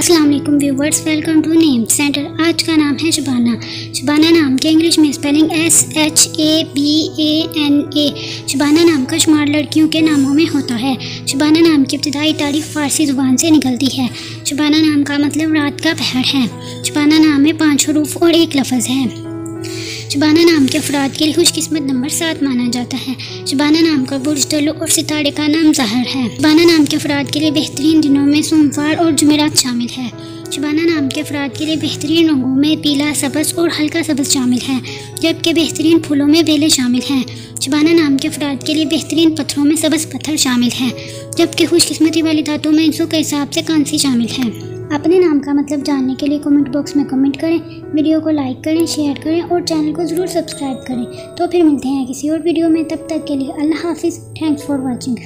वालेकुम viewers welcome to name centre आज का नाम है शबाना। शबाना नाम के इंग्लिश में spelling S H A B A N A Shabana नाम का शुमार लड़कियों के नामों में होता है। शबाना नाम की इब्तदाई तारीफ़ फारसी ज़ुबान से निकलती है। शबाना नाम का मतलब रात का पहर है। शबाना नाम में पाँच हरूफ और एक लफज है। शबाना नाम के अफराद के लिए खुशकिस्मत नंबर सात माना जाता है। शबाना नाम का बुर्ज तलु और सितारे का नाम जहर है। शबाना नाम के अफराद के लिए बेहतरीन दिनों में सोमवार और जुमेरात शामिल है। शबाना नाम के अफराद के लिए बेहतरीन रंगों में पीला सबस और हल्का सबस शामिल है, जबकि बेहतरीन फूलों में बेले शामिल हैं। शबाना नाम के अफराद के लिए बेहतरीन पत्थरों में सबस पत्थर शामिल है, जबकि खुशकिस्मती वाली धातों में इंसों के हिसाब से कांसी शामिल है। अपने नाम का मतलब जानने के लिए कमेंट बॉक्स में कमेंट करें वीडियो को लाइक करें शेयर करें और चैनल को ज़रूर सब्सक्राइब करें। तो फिर मिलते हैं किसी और वीडियो में, तब तक के लिए अल्लाह हाफिज़। Thanks for watching